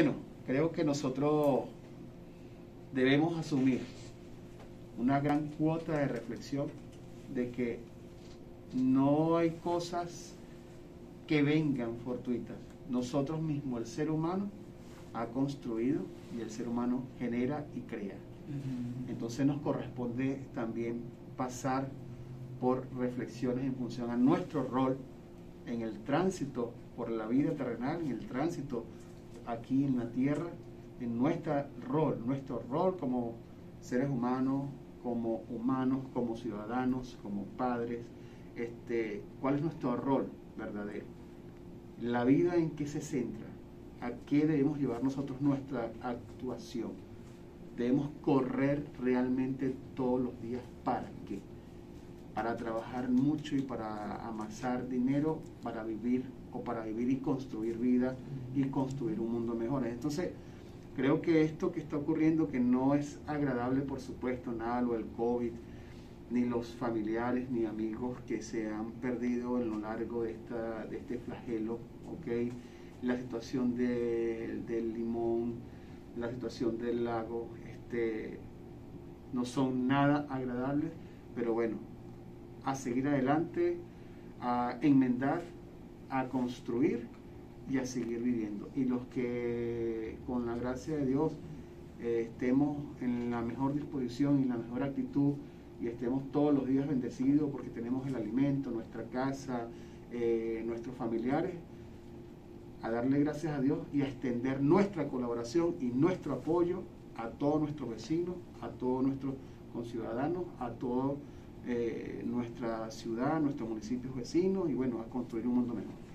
Bueno, creo que nosotros debemos asumir una gran cuota de reflexión de que no hay cosas que vengan fortuitas. Nosotros mismos, el ser humano, ha construido y el ser humano genera y crea. Entonces nos corresponde también pasar por reflexiones en función a nuestro rol en el tránsito por la vida terrenal, en el tránsito aquí en la tierra, en nuestro rol, nuestro rol como seres humanos, como humanos, como ciudadanos, como padres, este, cuál es nuestro rol verdadero. La vida en qué se centra, a qué debemos llevar nosotros nuestra actuación. Debemos correr realmente todos los días para para trabajar mucho y para amasar dinero para vivir o para vivir y construir vida y construir un mundo mejor. Entonces, creo que esto que está ocurriendo, que no es agradable, por supuesto, nada lo del COVID, ni los familiares ni amigos que se han perdido en lo largo de, esta, de este flagelo, ¿ok? La situación del limón, la situación del lago, este, no son nada agradables, pero bueno, a seguir adelante, a enmendar, a construir y a seguir viviendo. Y los que con la gracia de Dios eh, estemos en la mejor disposición y la mejor actitud y estemos todos los días bendecidos porque tenemos el alimento, nuestra casa, eh, nuestros familiares, a darle gracias a Dios y a extender nuestra colaboración y nuestro apoyo a todos nuestros vecinos, a todos nuestros conciudadanos, a todos eh, nuestra ciudad, nuestros municipios vecinos y bueno, a construir un mundo mejor.